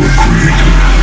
were created.